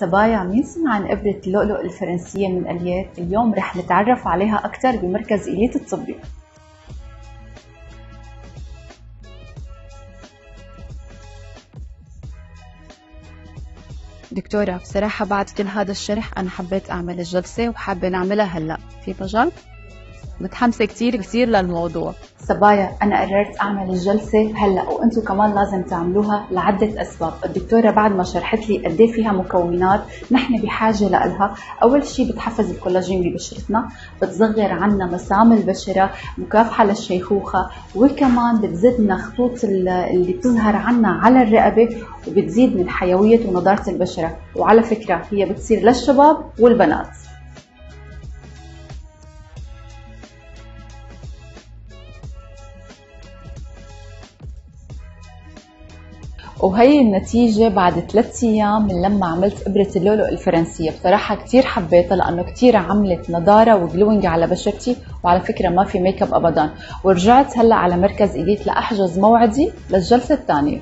صبايا مين عن إبرة اللؤلؤ الفرنسية من أليات؟ اليوم رح نتعرف عليها أكثر بمركز إليت الطبي دكتورة بصراحة بعد كل هذا الشرح أنا حبيت أعمل الجلسة وحابة نعملها هلأ في مجال؟ متحمسة كتير كتير للموضوع. صبايا أنا قررت أعمل الجلسة هلأ وأنتم كمان لازم تعملوها لعدة أسباب، الدكتورة بعد ما شرحت لي قد إيه فيها مكونات نحن بحاجة لها، أول شيء بتحفز الكولاجين ببشرتنا، بتصغر عنا مسام البشرة، مكافحة للشيخوخة، وكمان بتزيد لنا خطوط اللي بتظهر عنا على الرقبة وبتزيد من حيوية ونضارة البشرة، وعلى فكرة هي بتصير للشباب والبنات. وهي النتيجة بعد ثلاث أيام من لما عملت إبرة اللؤلؤ الفرنسية. بصراحة كتير حبيتها لأنه كتير عملت نضارة و glowing على بشرتي وعلى فكرة ما في ميك اب أبدا. ورجعت هلأ على مركز إيديت لأحجز موعدي للجلسة الثانية.